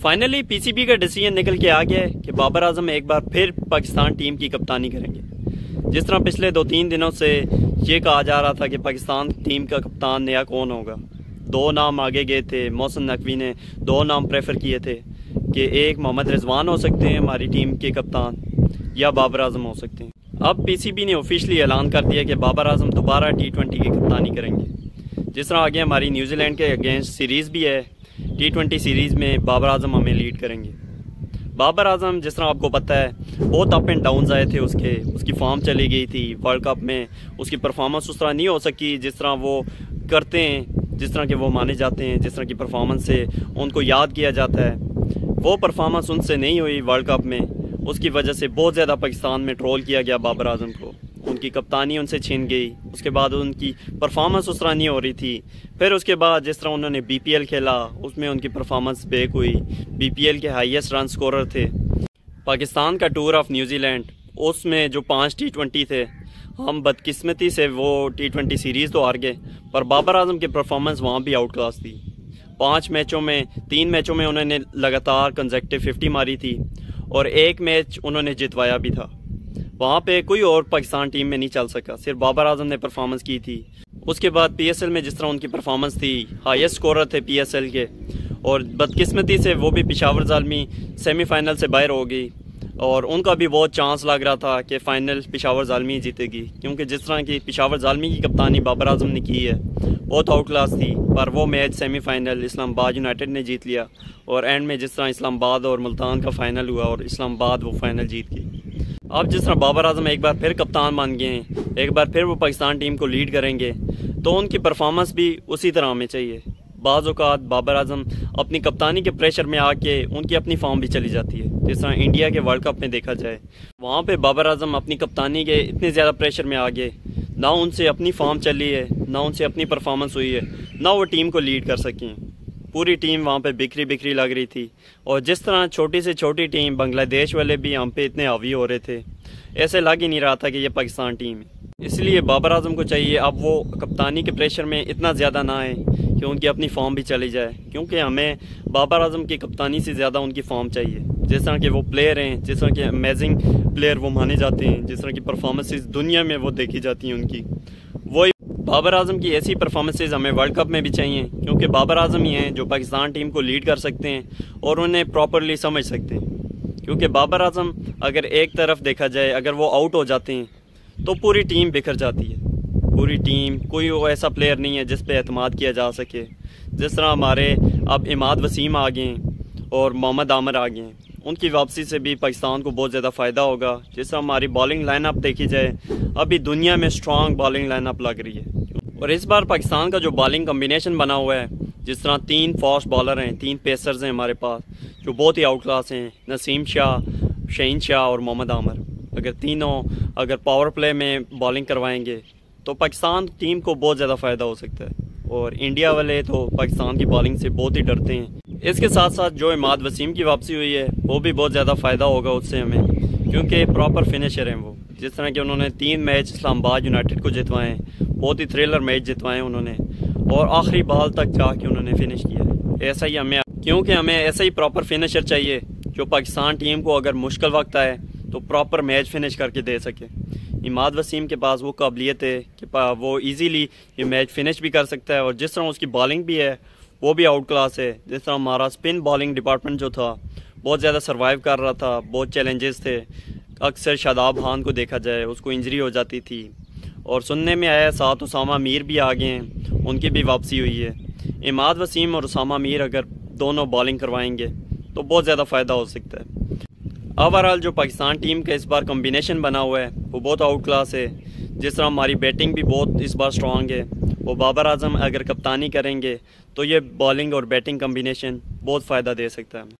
Finally PCB का decision निकल के आ गया है कि बाबर आज़म एक बार फिर पाकिस्तान टीम की कप्तानी करेंगे। जिस तरह पिछले दो तीन दिनों से ये कहा जा रहा था कि पाकिस्तान टीम का कप्तान नया कौन होगा, दो नाम आगे गए थे, मोहसन नकवी ने दो नाम प्रेफर किए थे कि एक मोहम्मद रिजवान हो सकते हैं हमारी टीम के कप्तान, या बाबर आज़म हो सकते हैं। अब पीसीबी ने ऑफिशियली ऐलान कर दिया कि बाबर आज़म दोबारा टी ट्वेंटी की कप्तानी करेंगे। जिस तरह आगे हमारी न्यूजीलैंड के अगेंस्ट सीरीज़ भी है टी ट्वेंटी सीरीज़ में बाबर आज़म हमें लीड करेंगे। बाबर आज़म, जिस तरह आपको पता है, बहुत अप एंड डाउन आए थे उसके। उसकी फॉर्म चली गई थी वर्ल्ड कप में। उसकी परफॉर्मेंस उस तरह नहीं हो सकी जिस तरह वो करते हैं, जिस तरह के वो माने जाते हैं, जिस तरह की परफॉर्मेंस से उनको याद किया जाता है। वो परफॉर्मेंस उनसे नहीं हुई वर्ल्ड कप में। उसकी वजह से बहुत ज़्यादा पाकिस्तान में ट्रोल किया गया बाबर आज़म को। उनकी कप्तानी उनसे छीन गई। उसके बाद उनकी परफॉर्मेंस उस तरह नहीं हो रही थी। फिर उसके बाद जिस तरह उन्होंने बीपीएल खेला, उसमें उनकी परफॉर्मेंस बेक हुई। बीपीएल के हाईएस्ट रन स्कोरर थे। पाकिस्तान का टूर ऑफ़ न्यूजीलैंड उसमें जो पाँच टी ट्वेंटी थे, हम बदकिस्मती से वो टी ट्वेंटी सीरीज़ तो हार गए, पर बाबर आज़म की परफॉर्मेंस वहाँ भी आउट क्लास थी। पाँच मैचों में, तीन मैचों में उन्होंने लगातार कंजेक्टिव फिफ्टी मारी थी, और एक मैच उन्होंने जितवाया भी था। वहाँ पे कोई और पाकिस्तान टीम में नहीं चल सका। सिर्फ़ बाबर आज़म ने परफॉर्मेंस की थी। उसके बाद पीएसएल में जिस तरह उनकी परफॉर्मेंस थी हाईएस्ट स्कोरर थे पीएसएल के। और बदकिस्मती से वो भी पिशावर जालमी सेमीफाइनल से बाहर हो गई। और उनका भी बहुत चांस लग रहा था कि फ़ाइनल पिशावर जालमी जीतेगी। क्योंकि जिस तरह की पिशावर जालमी की कप्तानी बाबर आज़म ने की है, बहुत आउट क्लास थी। पर वो मैच सेमीफाइनल इस्लामाबाद यूनाइटेड ने जीत लिया। और एंड में जिस तरह इस्लामाबाद और मुल्तान का फ़ाइनल हुआ और इस्लामाबाद वो फाइनल जीत गई। अब जिस तरह बाबर आज़म एक बार फिर कप्तान बन गए हैं, एक बार फिर वो पाकिस्तान टीम को लीड करेंगे तो उनकी परफॉर्मेंस भी उसी तरह हमें चाहिए। बाज़ात बाबर आज़म अपनी कप्तानी के प्रेशर में आके उनकी अपनी फॉर्म भी चली जाती है, जिस तरह इंडिया के वर्ल्ड कप में देखा जाए। वहाँ पे बाबर आज़म अपनी कप्तानी के इतने ज़्यादा प्रेशर में आ गए ना उनसे अपनी फॉर्म चली है, ना उनसे अपनी परफॉर्मेंस हुई है, ना वो टीम को लीड कर सकें। पूरी टीम वहाँ पे बिखरी बिखरी लग रही थी। और जिस तरह छोटी से छोटी टीम बांग्लादेश वाले भी हम पे इतने हावी हो रहे थे, ऐसे लग ही नहीं रहा था कि ये पाकिस्तान टीम है। इसलिए बाबर आज़म को चाहिए अब वो कप्तानी के प्रेशर में इतना ज़्यादा ना आए कि उनकी अपनी फॉर्म भी चली जाए, क्योंकि हमें बाबर आज़म की कप्तानी से ज़्यादा उनकी फॉर्म चाहिए। जिस तरह के वो प्लेयर हैं, जिस तरह के अमेजिंग प्लेयर वो माने जाते हैं, जिस तरह की परफॉर्मेंसेज दुनिया में वो देखी जाती हैं उनकी। बाबर आज़म की ऐसी परफॉर्मेंसेज हमें वर्ल्ड कप में भी चाहिए, क्योंकि बाबर आज़म ही हैं जो पाकिस्तान टीम को लीड कर सकते हैं और उन्हें प्रॉपरली समझ सकते हैं। क्योंकि बाबर आज़म अगर एक तरफ़ देखा जाए, अगर वो आउट हो जाते हैं तो पूरी टीम बिखर जाती है। पूरी टीम कोई वो ऐसा प्लेयर नहीं है जिस पे अतमाद किया जा सके। जिस तरह हमारे अब इमाद वसीम आ गए हैं और मोहम्मद आमर आ गए हैं। उनकी वापसी से भी पाकिस्तान को बहुत ज़्यादा फ़ायदा होगा। जिस हमारी बॉलिंग लाइनअप देखी जाए, अभी दुनिया में स्ट्रॉन्ग बॉलिंग लाइनअप लग रही है। और इस बार पाकिस्तान का जो बॉलिंग कम्बिनेशन बना हुआ है, जिस तरह तीन फास्ट बॉलर हैं, तीन पेसर्स हैं हमारे पास, जो बहुत ही आउट क्लास हैं, नसीम शाह, शहीन शाह और मोहम्मद आमर। अगर तीनों अगर पावर प्ले में बॉलिंग करवाएँगे तो पाकिस्तान टीम को बहुत ज़्यादा फ़ायदा हो सकता है। और इंडिया वाले तो पाकिस्तान की बॉलिंग से बहुत ही डरते हैं। इसके साथ साथ जो इमाद वसीम की वापसी हुई है, वो भी बहुत ज़्यादा फ़ायदा होगा उससे हमें, क्योंकि प्रॉपर फिनिशर हैं वो। जिस तरह के उन्होंने तीन मैच इस्लामाबाद यूनाइटेड को जितवाए बहुत ही थ्रिलर मैच जितवाए उन्होंने, और आखिरी बॉल तक जाके उन्होंने फिनिश किया ऐसा ही हमें, क्योंकि हमें ऐसा ही प्रॉपर फिनिशर चाहिए, जो पाकिस्तान टीम को अगर मुश्किल वक्त आए तो प्रॉपर मैच फिनिश करके दे सके। इमाद वसीम के पास वो काबिलियत है कि वो इजीली ये मैच फिनिश भी कर सकता है, और जिस तरह उसकी बॉलिंग भी है वो भी आउट क्लास है। जिस तरह हमारा स्पिन बॉलिंग डिपार्टमेंट जो था, बहुत ज़्यादा सर्वाइव कर रहा था, बहुत चैलेंजेस थे। अक्सर शादाब खान को देखा जाए, उसको इंजरी हो जाती थी। और सुनने में आया, साथ उसामा मीर भी आ गए हैं। उनकी भी वापसी हुई है। इमाद वसीम और उसामा मीर अगर दोनों बॉलिंग करवाएँगे तो बहुत ज़्यादा फ़ायदा हो सकता है। ओवरऑल जो पाकिस्तान टीम का इस बार कॉम्बिनेशन बना हुआ है, वो बहुत आउट क्लास है। जिस तरह हमारी बैटिंग भी बहुत इस बार स्ट्रॉन्ग है। वो बाबर आज़म अगर कप्तानी करेंगे तो ये बॉलिंग और बैटिंग कम्बिनेशन बहुत फ़ायदा दे सकता है